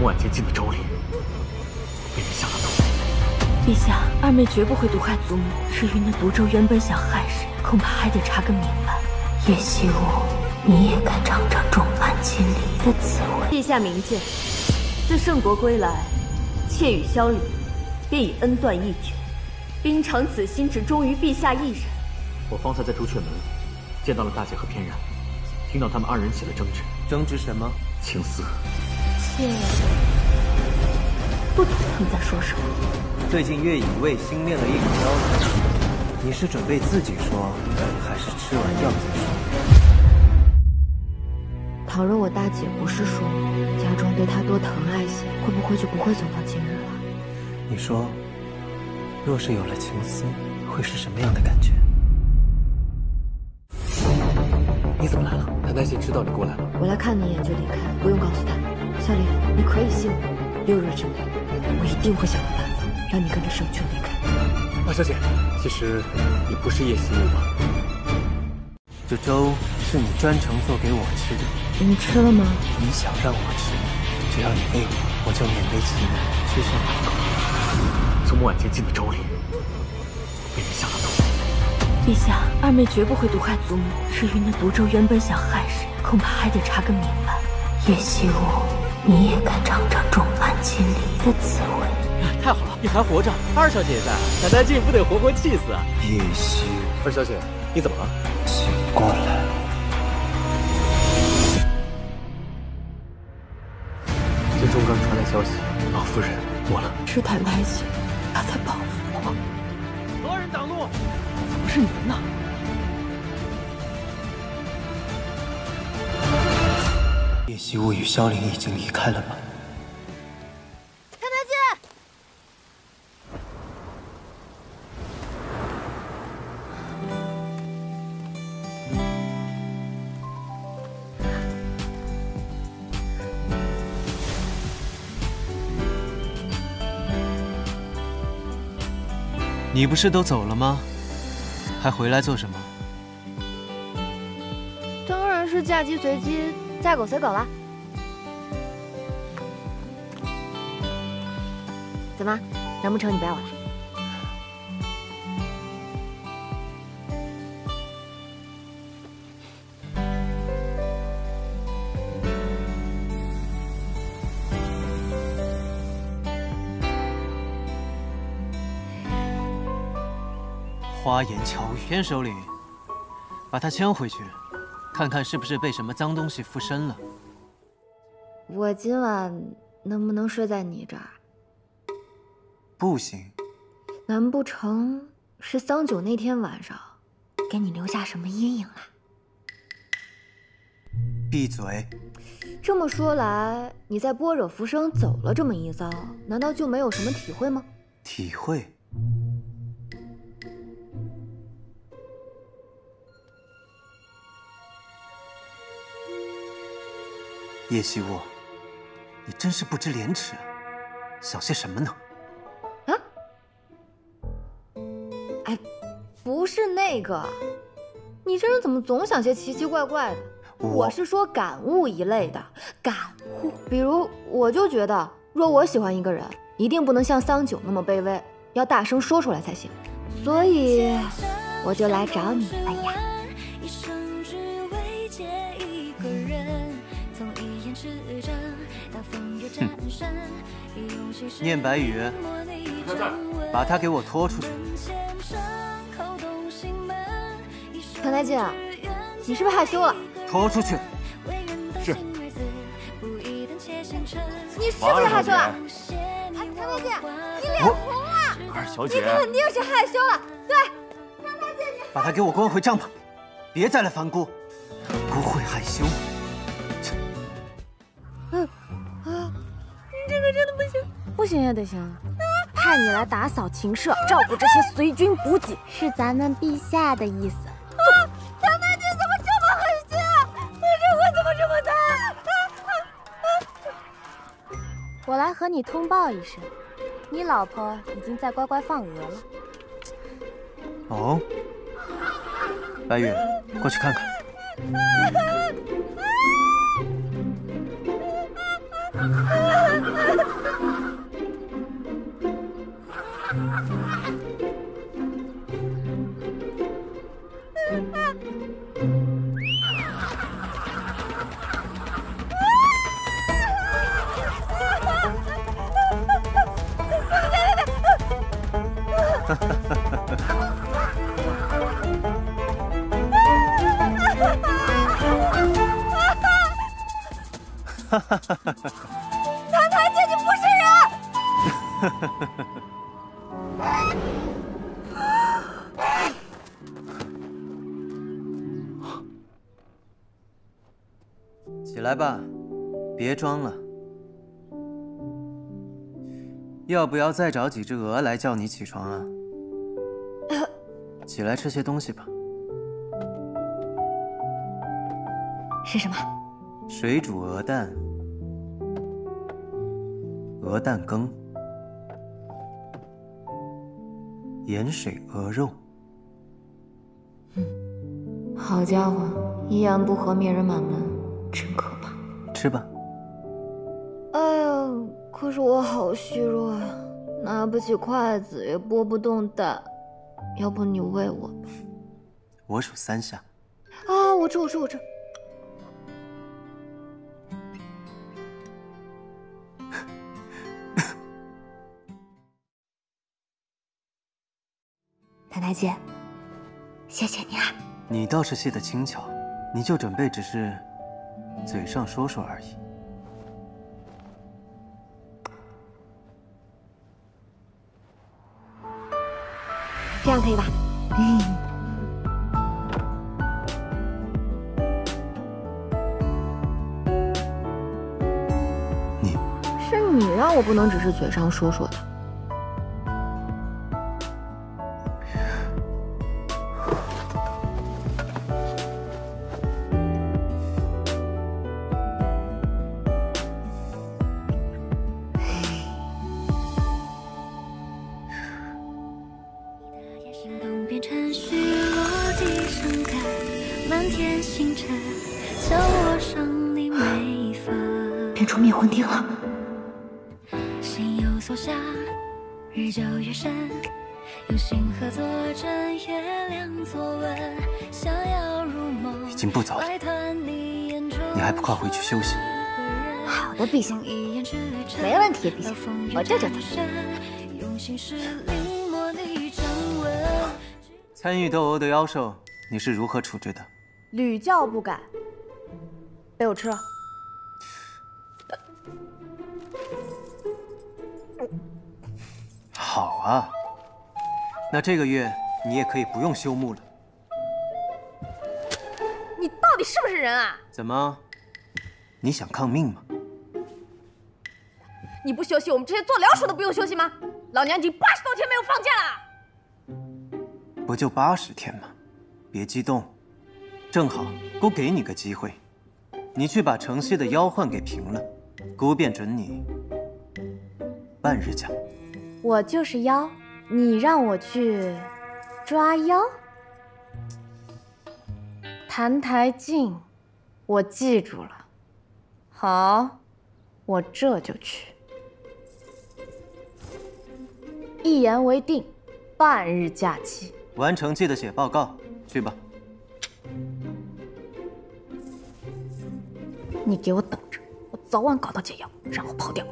从晚间进的妯娌，被你下了毒。陛下，二妹绝不会毒害祖母。至于那毒咒原本想害谁，恐怕还得查个明白。叶惜武，你也该尝尝众叛亲离的滋味。陛下明鉴，自圣国归来，妾与萧凛便已恩断义绝。冰长此心只忠于陛下一人。我方才在朱雀门见到了大姐和翩然，听到他们二人起了争执。争执什么？情丝。妾不懂他们在说什么。最近月影卫新练了一股妖术，你是准备自己说，还是吃完药再说？倘若我大姐不是说家中对她多疼爱些，会不会就不会走到今日了？你说，若是有了情丝，会是什么样的感觉？你怎么来了？他担心知道你过来了。我来看你一眼就离开，不用告诉他。萧凛，你可以信我，六日之内，我一定会想个办法让你跟着圣君离开。二小姐，其实你不是叶惜武吧？这粥是你专程做给我吃的。你吃了吗？你想让我吃，只要你喂我，我就勉为其难吃上两口。从晚间进的粥里，被你下了毒。陛下，二妹绝不会毒害祖母。至于那毒咒原本想害谁，恐怕还得查个明白。叶惜武，你也该尝尝众叛亲离的滋味。太好了，你还活着！二小姐也在，谭丹静不得活活气死啊！叶惜武，二小姐，你怎么了？醒过来！这中刚传来消息，老夫人没了。是谭太信，他在报复我。何人挡路？怎么是您呢？叶希雾与萧凌已经离开了吗？看得见，你不是都走了吗？还回来做什么？当然是嫁鸡随鸡，嫁狗随狗了。怎么，难不成你不要我了？花言巧语，天首领，把他牵回去，看看是不是被什么脏东西附身了。我今晚能不能睡在你这儿？不行，难不成是桑九那天晚上给你留下什么阴影了？闭嘴！这么说来，你在般若浮生走了这么一遭，难道就没有什么体会吗？体会。叶惜武，你真是不知廉耻啊！想些什么呢？啊？哎，不是那个，你这人怎么总想些奇奇怪怪的？我是说感悟一类的感悟，比如我就觉得，若我喜欢一个人，一定不能像桑九那么卑微，要大声说出来才行。所以我就来找你了呀。念白羽，把他给我拖出去！唐太监，你是不是害羞了？拖出去！是。你是不是害羞了？哎，谭太监，你脸红了！二小姐，你肯定是害羞了。对，谭太静，你把他给我关回帐篷，别再来烦姑。姑会害羞。不行也得行啊。派你来打扫禽舍，照顾这些随军补给，是咱们陛下的意思。啊，谭太静怎么这么狠心啊？这会怎么这么大？我来和你通报一声，你老婆已经在乖乖放鹅了。哦，白羽，过去看看。啊 谭台姐，你不是人！起来吧，别装了。要不要再找几只鹅来叫你起床啊？起来吃些东西吧。是什么？水煮鹅蛋、鹅蛋羹、盐水鹅肉。嗯，好家伙，一言不合灭人满门，真可怕。吃吧。哎呀，可是我好虚弱呀，拿不起筷子，也拨不动蛋。要不你喂我吧？我数三下。啊，我吃，我吃，我吃。太太姐，谢谢你啊！你倒是谢得轻巧，你就准备只是嘴上说说而已。这样可以吧？你是你让我不能只是嘴上说说的。变出灭魂钉了。心有所想，日久月深，用星河作证，月亮作文，想要入梦。已经不早了，你还不快回去休息？好的，陛下，没问题，陛下，我这就走。参与斗殴的妖兽，你是如何处置的？屡教不改，被我吃了。好啊，那这个月你也可以不用休沐了。你到底是不是人啊？怎么，你想抗命吗？你不休息，我们这些做疗鼠的不用休息吗？老娘已经八十多天没有放假了。不就八十天吗？别激动，正好姑给你个机会，你去把城西的妖患给平了，姑便准你半日假。我就是妖，你让我去抓妖？澹台烬，我记住了。好，我这就去。一言为定，半日假期。完成记得写报告，去吧。你给我等着，我早晚搞到解药，然后跑掉。